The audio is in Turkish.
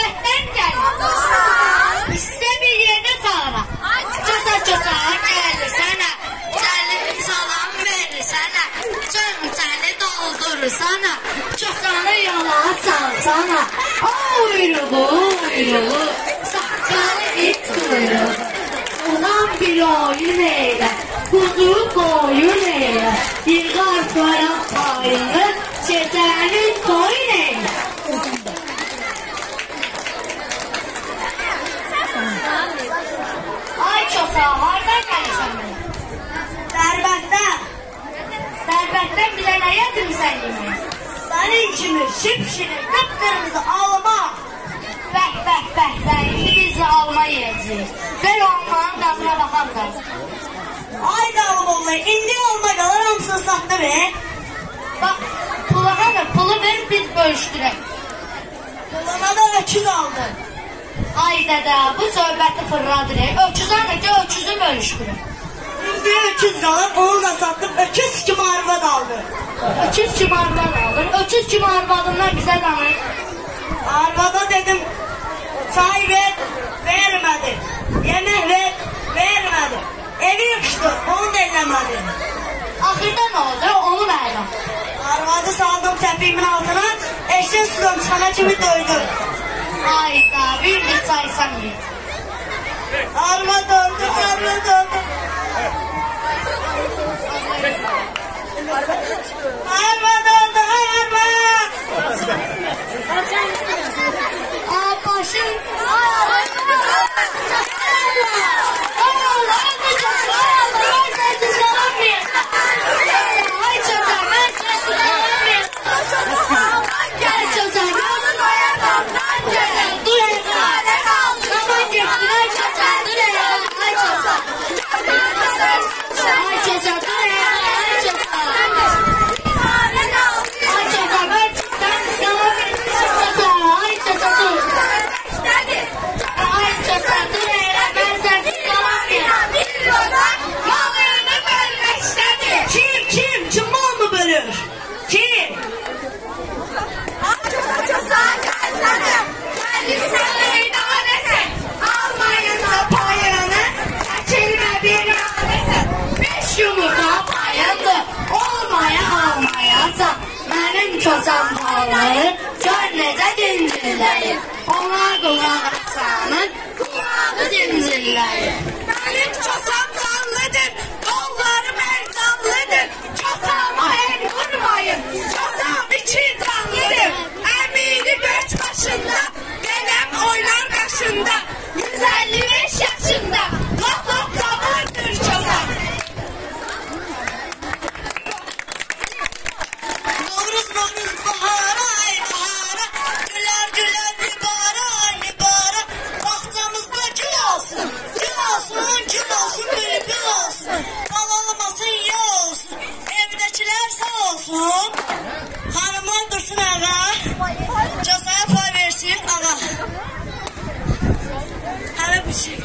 Dərbənddən gəlir. İstə bir yerdə çağıra. Çoza çoza gəlir sənə. Gəlir salam verir sənə. Çömçəni doldurur sana. Çoxanı yola sal sana. Uyruğu uyruğu. Saqqalı it kuyruğu. Ulan bir oyun eyle. Kuzu koyun eyle. Yığar para payını. Cezanın koyun eyle. Sənin kimi şipşirin, qıpqırmızı alma. Bəh, bəh, bəh, bəh, indi biz də alma yiyəcəyik. Ver almanın dadına baxam da. Ay dağım oğlu, indi olma qalır hamısını satdı be. Bax, pulu hanı, pulu ver, biz bölüşdürək. Kulağına da öküz aldı. Ay dədə, bu söhbəti fırladır. Öküz hanı ki, öküzü bölüşdürək. İndi öküz qalır, onu da satdım, öküz kimi arvad aldı. Öküz kimi arvad alır, öküz kimi arvadından bizə danır. Arvada dedim, çay ver, vermedi. Yemek ver, vermedi. Evi yıkıştı, onu da ellemedi. Axırda nə oldu? Onu verdim. Arvadı saldım tepiğimin altına, eşek sudan çıkana kimi döydüm. Hayda, bir bir saysan git. Arvad döndü, kosam parlayır, gör necə dincilləyir. Onlar qulaq aslanın qulağı dincilləyir. olsun. Hanımlar dursun ağa. Cezaya pay versin ağa. Hala bir şey.